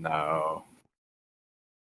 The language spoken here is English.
No.